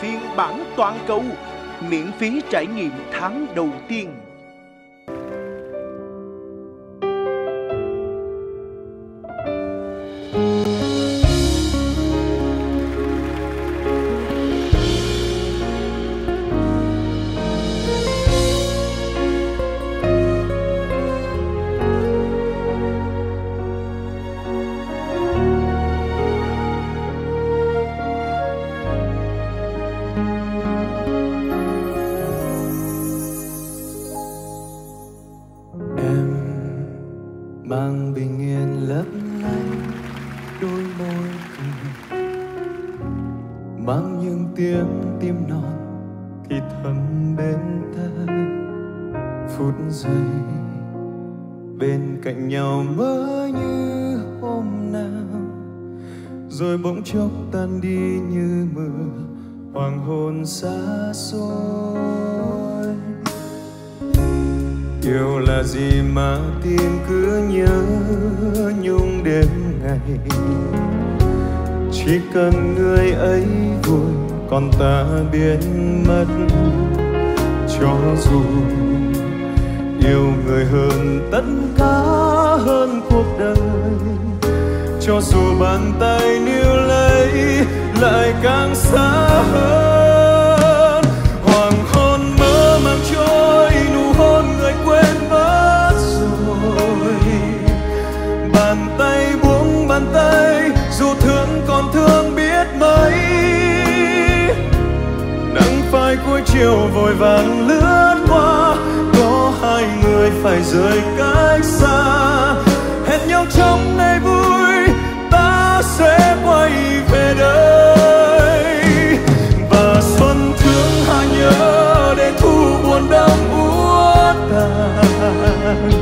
Phiên bản toàn cầu miễn phí trải nghiệm tháng đầu tiên. Thì thầm bên tai phút giây bên cạnh nhau mơ như hôm nào. Rồi bỗng chốc tan đi như mưa, hoàng hôn xa xôi. Yêu là gì mà tim cứ nhớ nhung đêm ngày? Chỉ cần người ấy vui còn ta biến mất. Cho dù yêu người hơn tất cả hơn cuộc đời, cho dù bàn tay níu lấy lại càng xa hơn. Hoàng hôn mơ màng trôi, nụ hôn người quên mất rồi. Bàn tay buông bàn tay, dù thương còn thương biết mấy chiều vội vàng lướt qua, có hai người phải rời cách xa. Hẹn nhau trong ngày vui, ta sẽ quay về đây. Và xuân thương hạ nhớ để thu buồn đau úa tàn.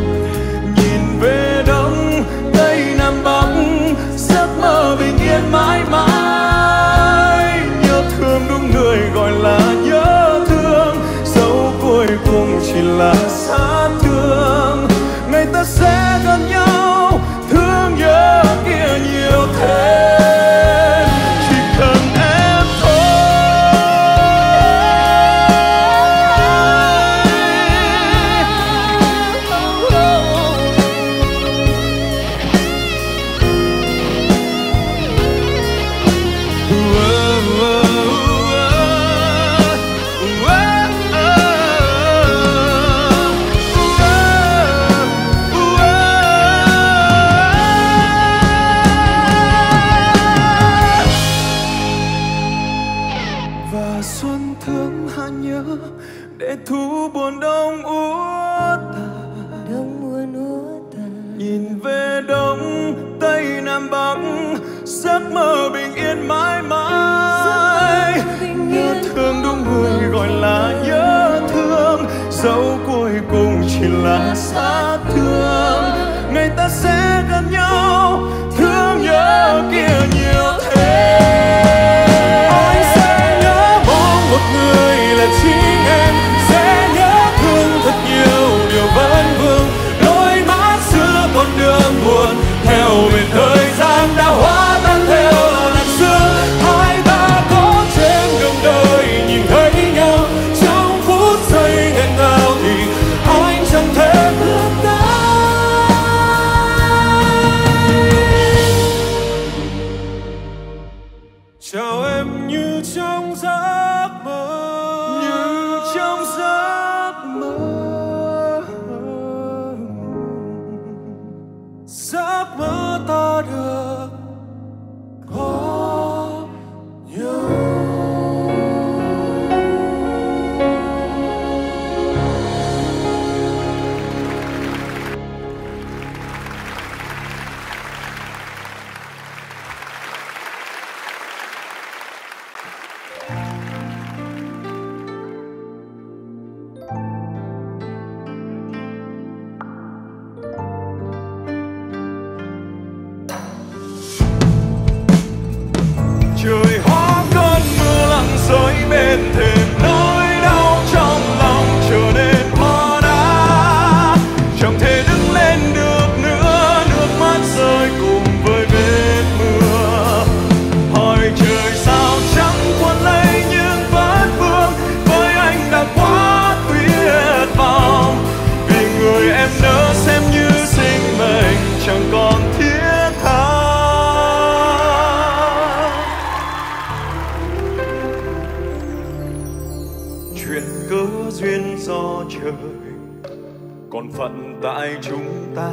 Còn phận tại chúng ta,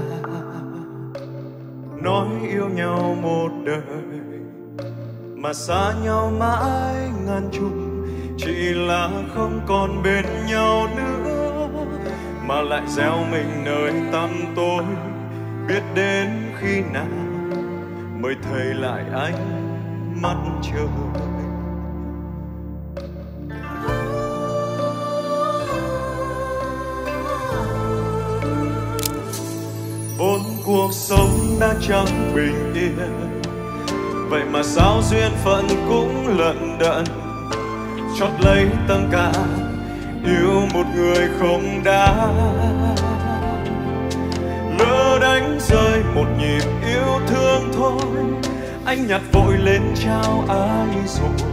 nói yêu nhau một đời, mà xa nhau mãi ngàn trùng chỉ là không còn bên nhau nữa, mà lại gieo mình nơi tăm tối. Biết đến khi nào mới thấy lại ánh mắt trời? Vốn cuộc sống đã chẳng bình yên. Vậy mà sao duyên phận cũng lận đận? Chót lấy tâm cả yêu một người không đã. lỡ đánh rơi một nhịp yêu thương thôi, anh nhặt vội lên trao ai rồi?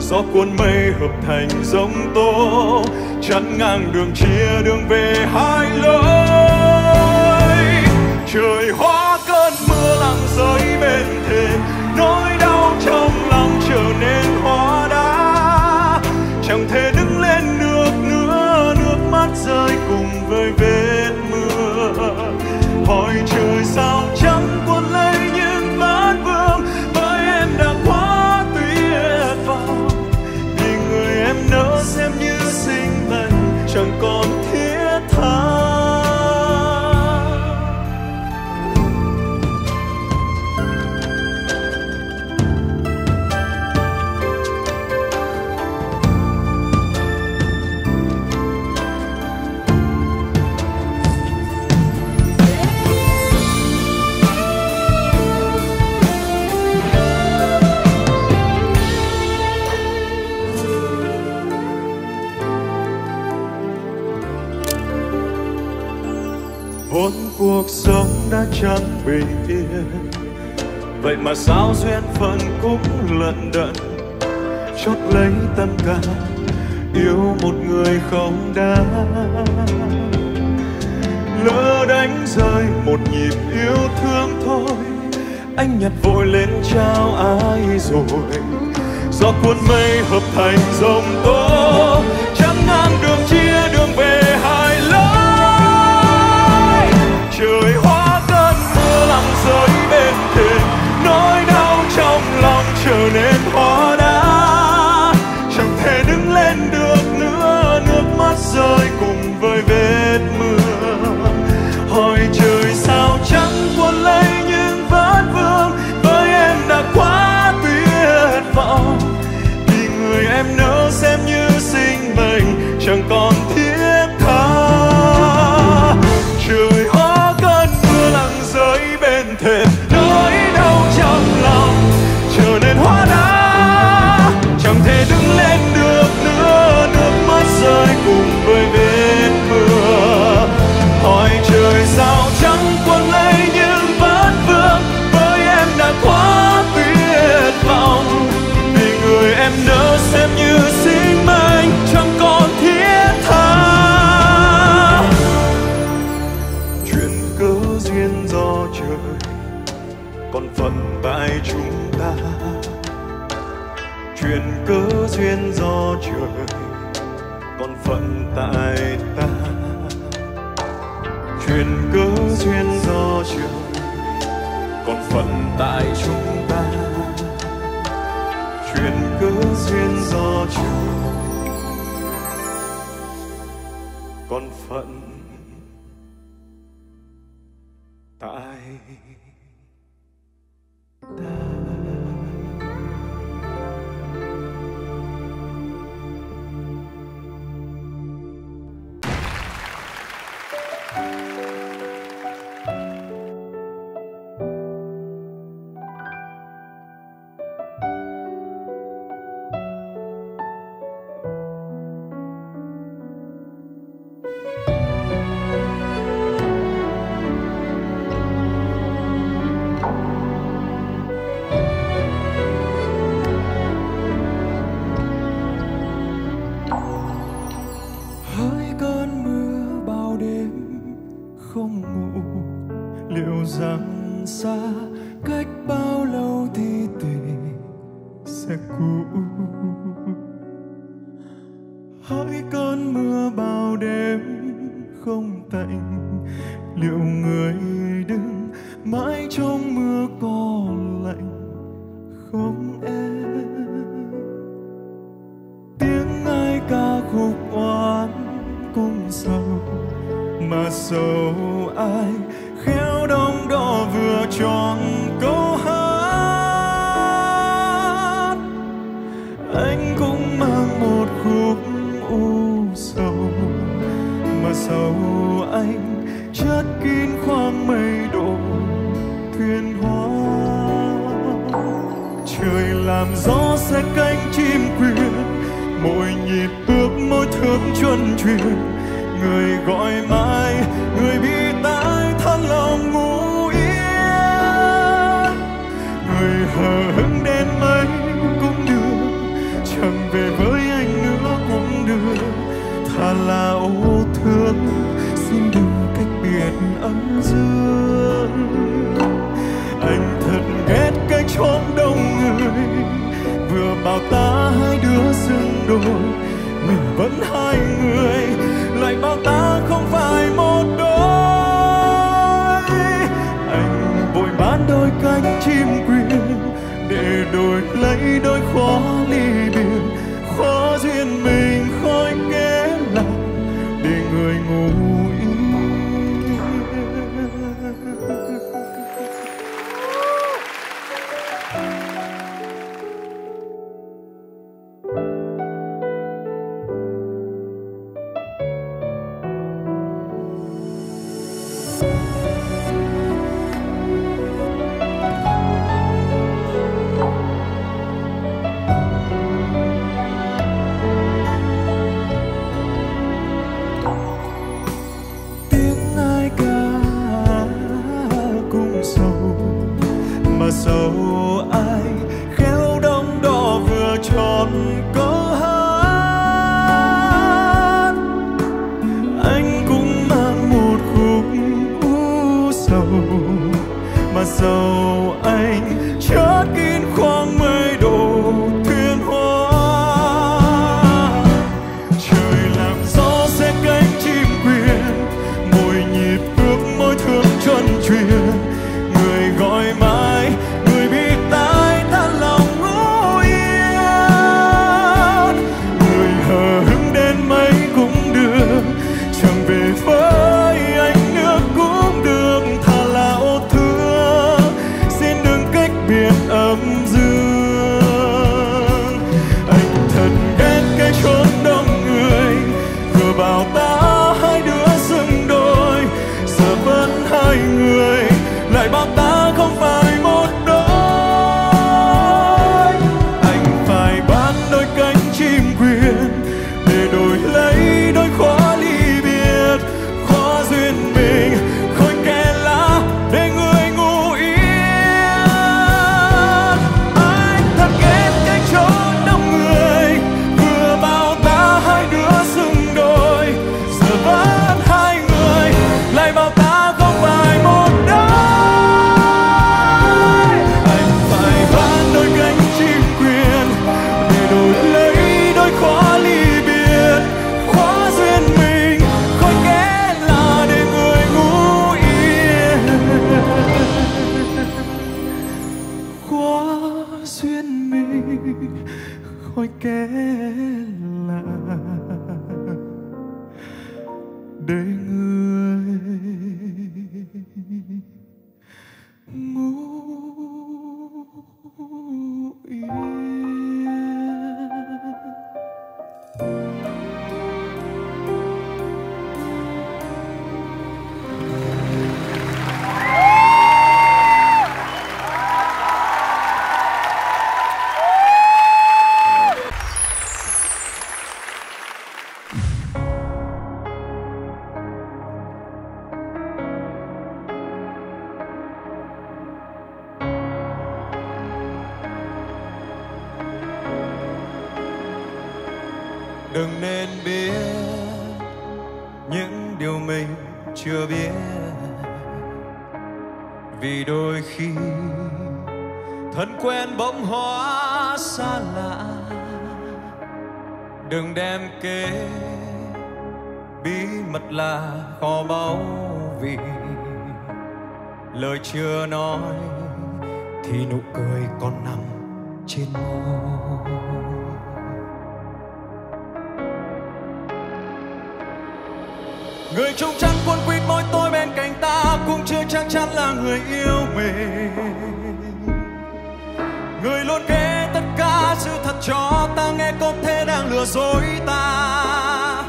Gió cuốn mây hợp thành giống tố chắn ngang đường chia đường về hai lối trời hóa cơn mưa lặng rơi bên thềm nỗi đau trong lòng trở nên hóa đá. Chẳng thể đứng lên được nữa, nước mắt rơi cùng với vết mưa. Hỏi trời sao cuộc sống đã chẳng bình yên vậy mà sao duyên phận cũng lận đận, chót lấy tâm can, yêu một người không đáng. Lỡ đánh rơi một nhịp yêu thương thôi, anh nhặt vội lên trao ai rồi. Gió cuốn mây hợp thành giông tố tại và là ô thương, xin đừng cách biệt âm dương. Anh thật ghét cái chốn đông người vừa bảo ta hai đứa dừng đôi mình vẫn hai người lại bảo ta không phải một đôi. Anh vội bán đôi cánh chim quyền để đổi lấy đôi khó ly đừng nên biết những điều mình chưa biết. Vì đôi khi thân quen bỗng hóa xa lạ. Đừng đem kế bí mật là kho báu vì lời chưa nói thì nụ cười còn nằm trên môi. Người trông trắng cuốn quýt mỗi tôi bên cạnh ta, cũng chưa chắc chắn là người yêu mình. Người luôn kể tất cả sự thật cho ta, nghe có thể đang lừa dối ta.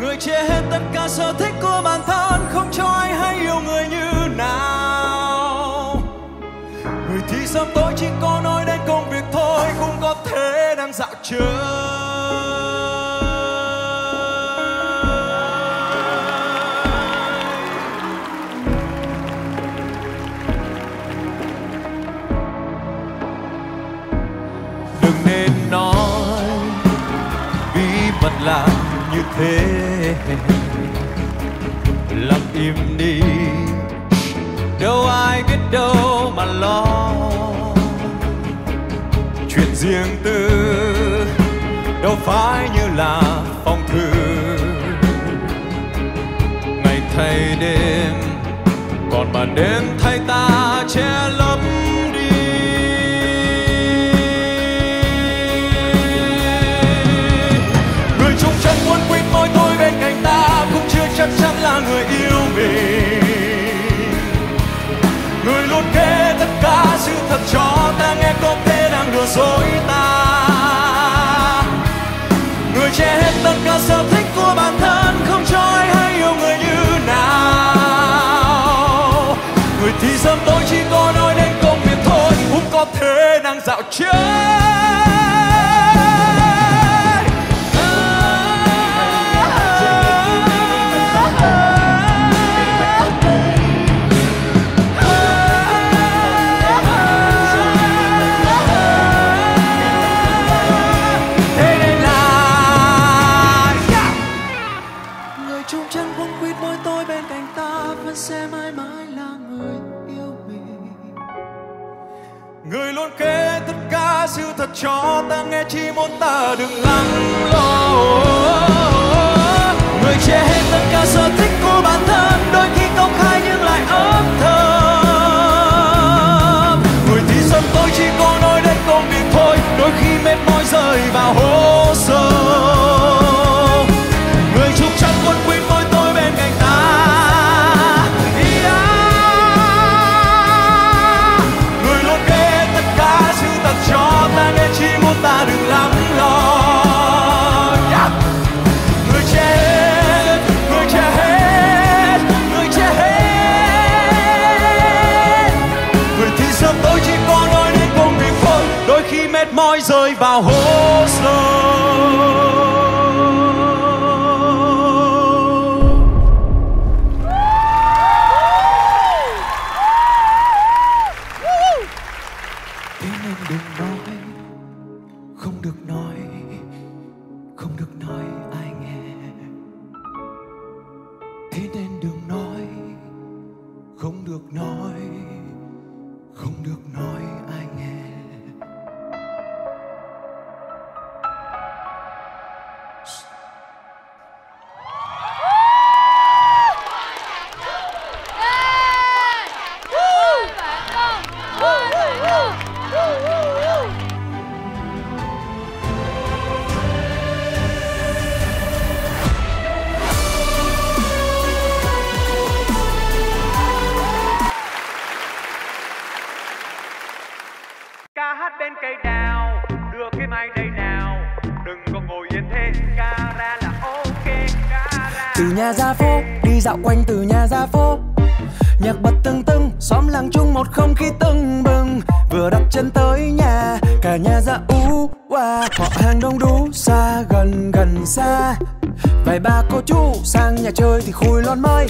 Người chia hết tất cả sở thích của bản thân, không cho ai hay yêu người như nào. Người thì sớm tối chỉ có nói đến công việc thôi, cũng có thể đang dạo chơi. Làm như thế. Lặng im đi, đâu ai biết đâu mà lo. Chuyện riêng tư, đâu phải như là phong thư. Ngày thay đêm, còn màn đêm thay ta che lấp. Thật cho ta nghe có thể đang lừa dối ta. Người che hết tất cả sở thích của bản thân, không cho ai hay yêu người như nào. Người thì sớm tối chỉ có nói đến công việc thôi, cũng có thể đang dạo chơi. Mỏi rơi vào hố sâu. Dạo quanh từ nhà ra phố. Nhạc bật tưng tưng xóm làng chung một không khí tưng bừng. Vừa đặt chân tới nhà cả nhà ra ú qua họ hàng đông đủ, xa gần gần xa. Vài ba cô chú sang nhà chơi thì khui lon mới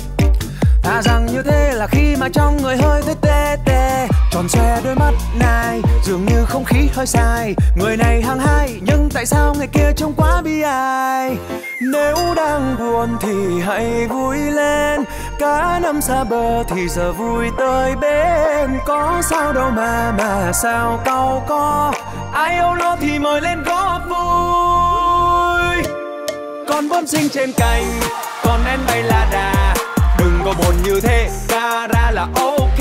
thà rằng như thế là khi mà trong người hơi thấy tê tê. Tròn xoe đôi mắt này dường như không khí hơi sai. Người này hàng hai nhưng tại sao ngày kia trông quá bi ai? Nếu đang buồn thì hãy vui lên. Cá năm xa bờ thì giờ vui tới bên. Có sao đâu mà mà sao cau có ai âu lo thì mời lên góp vui. Con bướm sinh trên cành, con én bay là đà. Đừng có buồn như thế, ca ra là ok.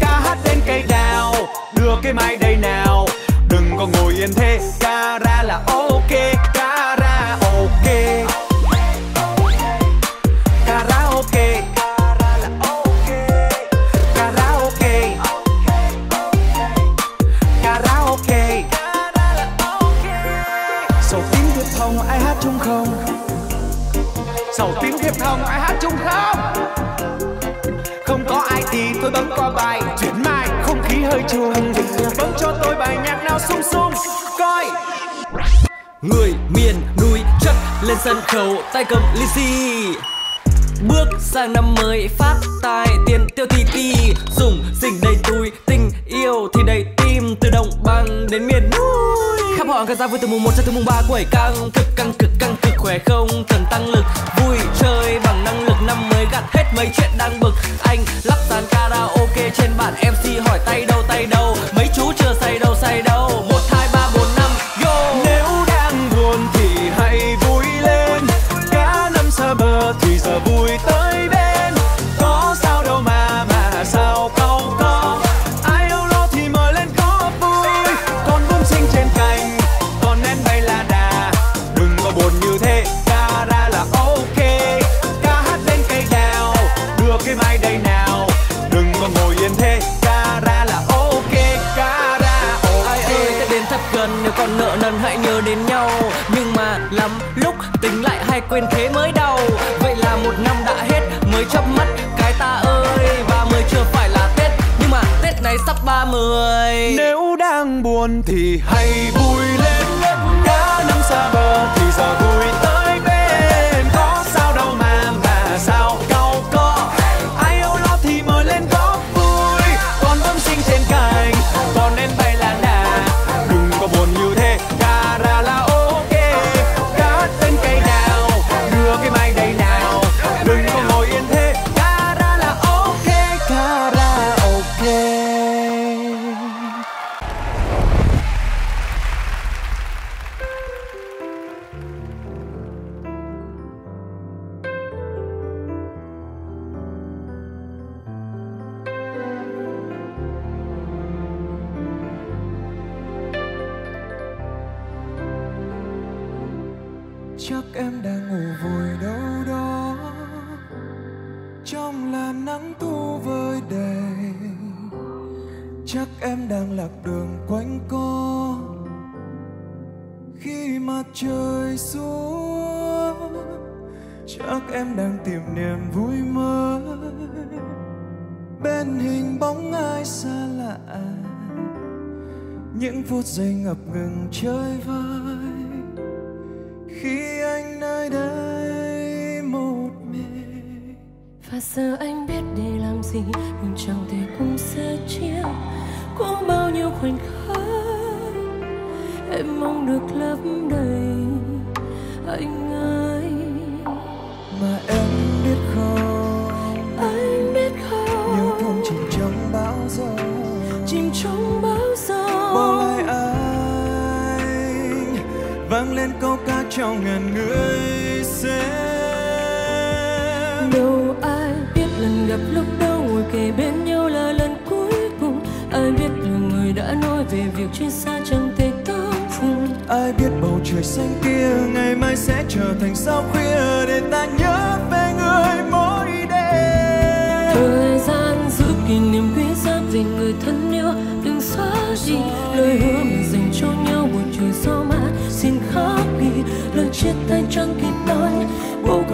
Ca hát đến cây đào, đưa cái mai đây nào. Đừng có ngồi yên thế, ca ra là ok. Không khí hình trùng bấm cho tôi bài nhạc nào sung sung. Coi. Người miền núi chất lên sân khấu, tay cầm ly xì. Bước sang năm mới, phát tài tiền tiêu thì ti Dùng dình đầy túi tình yêu thì đầy ti. Từ đồng bằng đến miền núi. Khắp họ cả gia vui từ mùng 1 cho tới mùng 3 Quẩy căng. Cực căng cực căng, cực khỏe không thần tăng lực. Vui chơi bằng năng lực, Năm mới gặt hết mấy chuyện đang bực. Anh lắp dàn karaoke trên bản MC hỏi tay đâu tay đâu. Quên thế mới đau. Vậy là một năm đã hết, mới chớp mắt. Cái ta ơi, ba mươi chưa phải là tết. Nhưng mà tết này sắp ba mươi. Nếu đang buồn thì hãy vui lên đã năm xa bờ. Ngừng chơi vơi. Khi anh nơi đây một mình. Và giờ anh biết để làm gì nhưng chẳng thể cùng sẻ chia. Có bao nhiêu khoảnh khắc em mong được lấp đầy anh ơi. Mà em biết không? Anh biết nhiều không thương chìm trong bão giông lên câu ca trong ngàn người xem đâu ai biết lần gặp lúc đâu ngồi kề bên nhau là lần cuối cùng. Ai biết là người đã nói về việc chia xa chẳng thể tương phùng ai biết bầu trời xanh kia ngày mai sẽ trở thành sao khuya để ta nhớ về người mỗi đêm? Thời gian giữ kỷ niệm quý giá về người thân yêu đừng xóa đi. Lời hứa mình dành cho nhau buổi chiều gió mát xin khắc ghi lời chia tay chẳng kịp nói bầu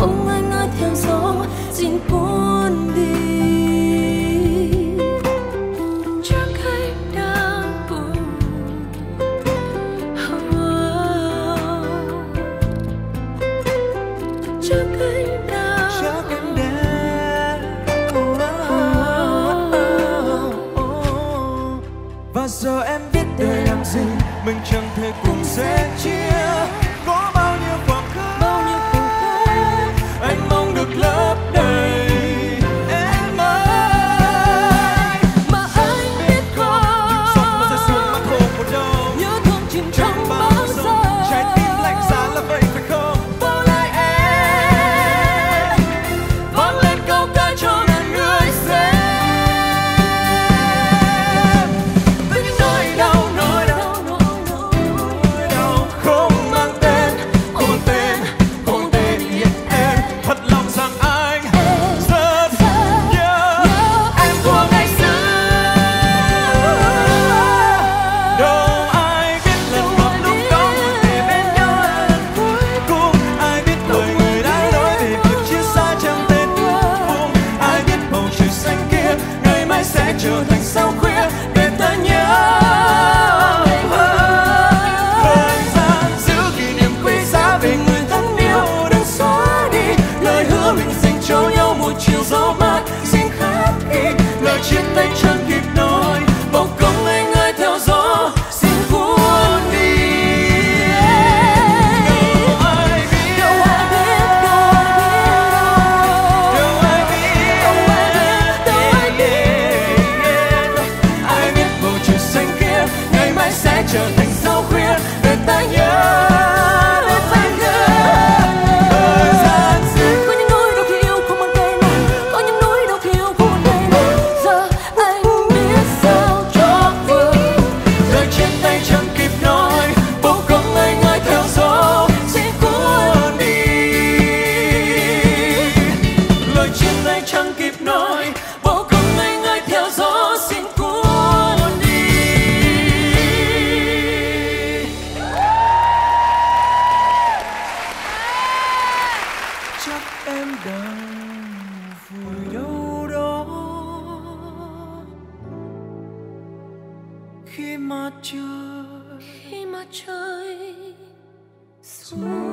vui đâu đó khi mà trời xuống